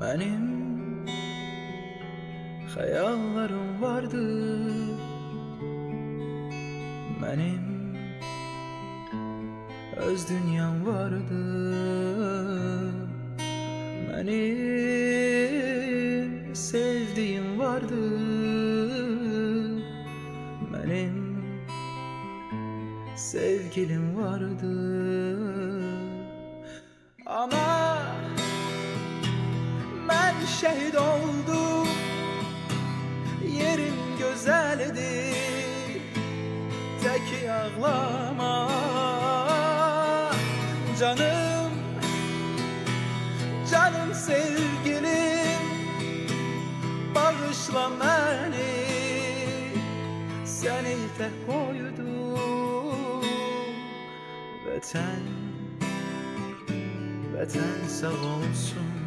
Benim hayallerim vardı. Benim öz dünyam vardı. Benim sevdiğim vardı. Benim sevgilim vardı. Ama şehit oldum Yerim güzeldi. Tek ağlama. Canım Canım sevgilim Bağışla beni. Seni tek koydum. Vatan Vatan sağ olsun